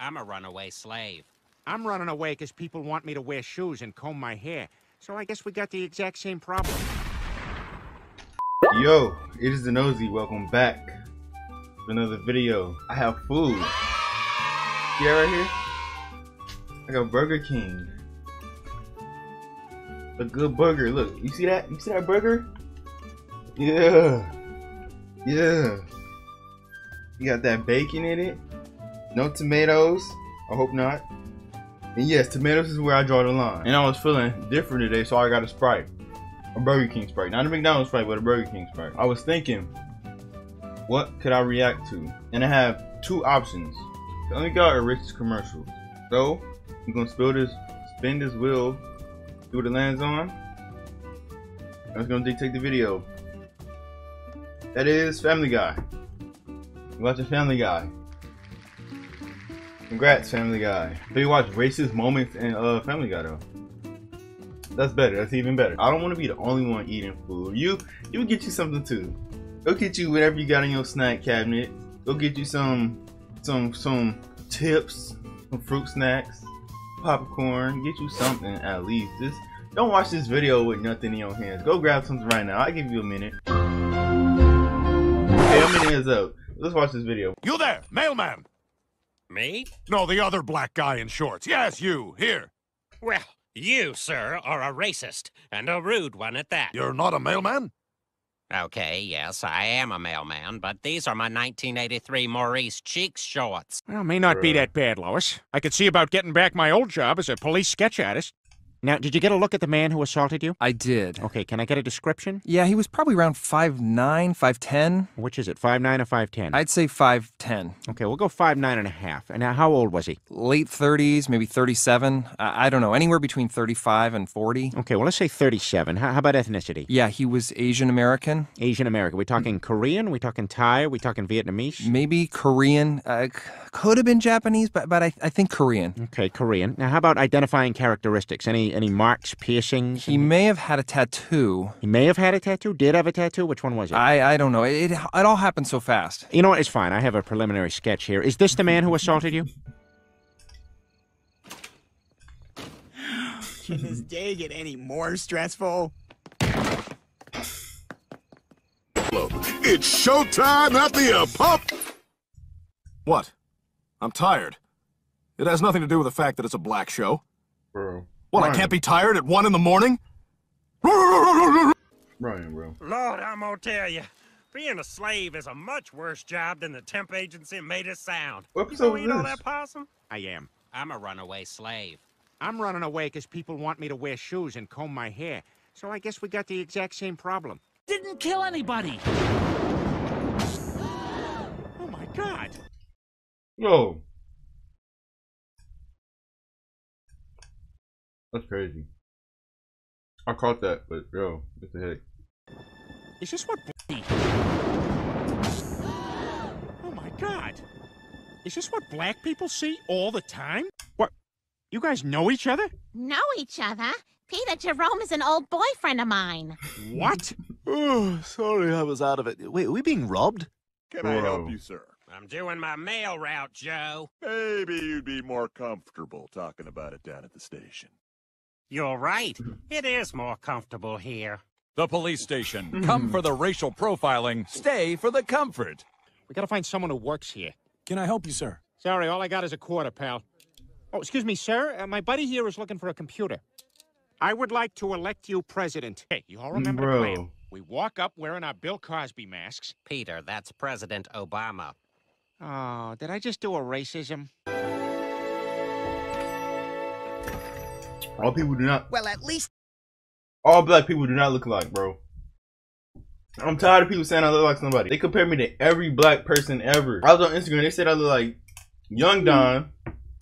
I'm a runaway slave. I'm running away because people want me to wear shoes and comb my hair. So I guess we got the exact same problem. Yo, it is Xenozii. Welcome back to another video. I have food. Yeah, right here. I got Burger King. A good burger. Look, you see that? You see that burger? Yeah. Yeah. You got that bacon in it. No tomatoes. I hope not. And yes, tomatoes is where I draw the line. And I was feeling different today, so I got a Sprite. A Burger King Sprite. Not a McDonald's Sprite, but a Burger King Sprite. I was thinking, what could I react to? And I have two options. The only got a racist commercial. So, I'm gonna spill this, spin this wheel, see what it lands on. That's gonna dictate the video. That is Family Guy. You watching Family Guy. Congrats, Family Guy. But you watch racist moments in uh, Family Guy though. That's better. That's even better. I don't want to be the only one eating food. You, you get you something too. Go get you whatever you got in your snack cabinet. Go get you some, some, some chips, some fruit snacks, popcorn. Get you something at least. Just don't watch this video with nothing in your hands. Go grab something right now. I'll give you a minute. Okay, how many is up? Let's watch this video. You there, mailman. Me? No, the other black guy in shorts. Yes, you. Here. Well, you, sir, are a racist, and a rude one at that. You're not a mailman? Okay, yes, I am a mailman, but these are my 1983 Maurice Cheeks shorts. Well, may not be that bad, Lois. I could see about getting back my old job as a police sketch artist. Now, did you get a look at the man who assaulted you? I did. Okay, can I get a description? Yeah, he was probably around 5'9", 5'10". Which is it, five nine or 5'10"? I'd say 5'10". Okay, we'll go five nine and a half. And now, how old was he? Late 30s, maybe 37. I, I don't know, anywhere between 35 and 40. Okay, well, let's say 37. How, how about ethnicity? Yeah, he was Asian American, Asian American. We talking Korean? We talking Thai? We talking Vietnamese? maybe Korean. Uh, could have been Japanese, but but I, I think Korean. Okay, Korean. Now, how about identifying characteristics? Any any marks, piercings? He may have had a tattoo. He may have had a tattoo. Did have a tattoo. Which one was it? I, I don't know. It, it, it all happened so fast. you know what? It's fine. I have a preliminary sketch here. Is this the man who assaulted you? Can this day get any more stressful? It's showtime at the pub. What? I'm tired. It has nothing to do with the fact that it's a black show. Bro. What, I can't be tired at one in the morning? Ryan, bro. Lord, I'm gonna tell you, being a slave is a much worse job than the temp agency made it sound. What you episode gonna was eat all that possum? I am. I'm a runaway slave. I'm running away because people want me to wear shoes and comb my hair. So I guess we got the exact same problem. Didn't kill anybody. Oh my God! Yo. That's crazy. I caught that, but yo, what the heck? Is this what? Oh my God! Is this what black people see all the time? What? You guys know each other? know each other. Peter Jerome is an old boyfriend of mine. What? Oh, sorry I was out of it. Wait, are we being robbed? Can I help help you, you, sir? I'm doing my mail route, Joe. Maybe you'd be more comfortable talking about it down at the station. You're right. It is more comfortable here. The police station. Come for the racial profiling, stay for the comfort. We gotta find someone who works here. Can I help you, sir? Sorry, all I got is a quarter, pal. Oh, excuse me, sir. Uh, my buddy here is looking for a computer. I would like to elect you president. Hey, you all remember the plan? We walk up wearing our Bill Cosby masks. Peter, that's President Obama. Oh, did I just do a racism? All people do not. Well, at least All black people do not look alike, bro. I'm tired of people saying I look like somebody. They compare me to every black person ever. I was on Instagram. They said I look like Young hmm. Don.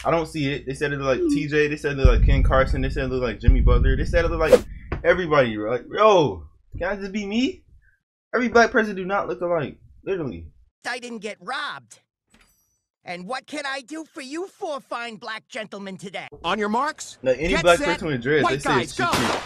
I don't see it. They said it look like TJ. They said it look like Ken Carson. They said it look like Jimmy Butler. They said it look like everybody. bro. Like, yo, can I just be me? Every black person do not look alike. Literally. I didn't get robbed. And what can I do for you four fine black gentlemen today? On your marks? Like any Get black set. person with dreads, White they say guys, it's go. cute.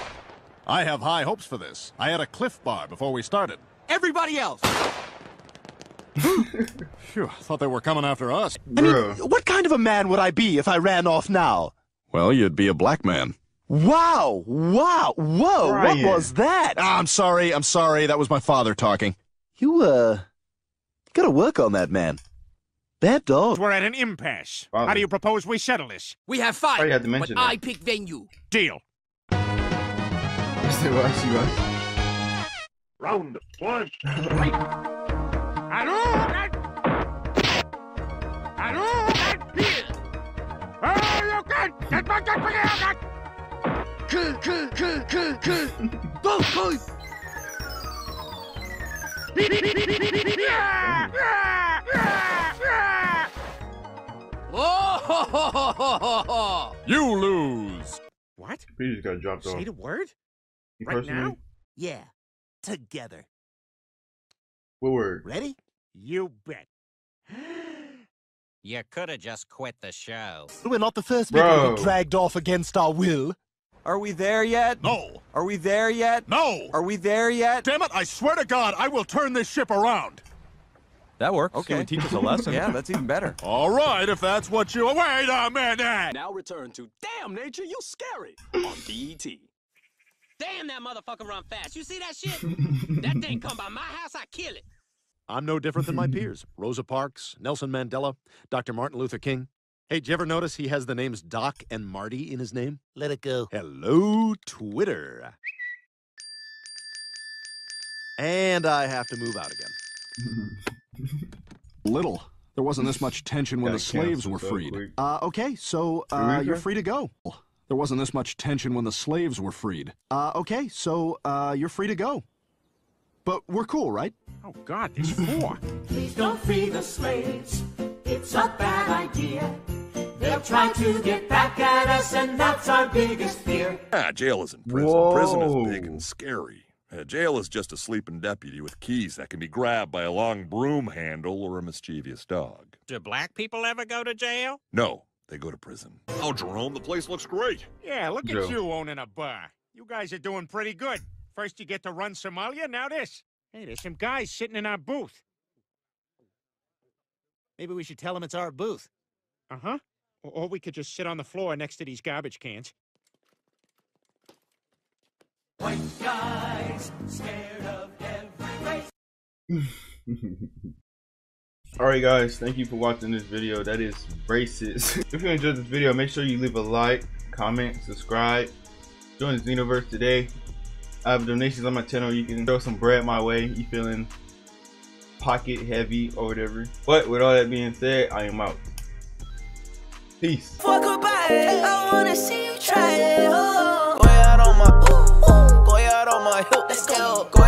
I have high hopes for this. I had a Clif Bar before we started. Everybody else! Phew, I thought they were coming after us. I mean, what kind of a man would I be if I ran off now? Well, you'd be a black man. Wow! Wow! Whoa! Brian. What was that? Ah, I'm sorry, I'm sorry. That was my father talking. You, uh, gotta work on that man. Bad dog. We're at an impasse. Father. How do you propose we settle this? We have Probably five, had to but mention I pick venue. Deal. Say what? See what? Round one. Oh, You lose. What? He just got dropped off. Say the word? You right personally? now? Yeah. Together. What word? Ready? You bet. You could have just quit the show. We're not the first people to Bro. be dragged off against our will. Are we there yet? No, Are we there yet? no! Are we there yet? Damn it, I swear to God, I will turn this ship around. That works. Okay. teach us a lesson. yeah, that's even better. All right, if that's what you... Wait a minute! Now return to Damn Nature, You Scary on BET. Damn, that motherfucker run fast. You see that shit? that thing come by my house, I kill it. I'm no different than my peers. Rosa Parks, Nelson Mandela, Dr. Martin Luther King. Hey, did you ever notice he has the names Doc and Marty in his name? Let it go. Hello, Twitter. And I have to move out again. Little. There wasn't this much tension when the slaves were so freed. Uh, okay, so uh, you're free to go. There wasn't this much tension when the slaves were freed. Uh, okay, so uh, you're free to go. But we're cool, right? Oh, God, there's four. Please don't free the slaves. It's a bad idea. They'll try to get back at us, and that's our biggest fear. Ah, jail isn't prison. Prison is big and scary. Uh, jail is just a sleeping deputy with keys that can be grabbed by a long broom handle or a mischievous dog. Do black people ever go to jail? No, they go to prison. Oh, Jerome, the place looks great. Yeah, look Joe. at you owning a bar. You guys are doing pretty good. First you get to run Somalia, now this. Hey, there's some guys sitting in our booth. Maybe we should tell them it's our booth. Uh-huh. Or, or we could just sit on the floor next to these garbage cans. White Alright guys, thank you for watching this video. That is racist. if you enjoyed this video, make sure you leave a like, comment, subscribe. Join the Xenoverse today. I have donations on my channel. You can throw some bread my way. You feeling pocket heavy or whatever. But with all that being said, I am out. Peace. Fuck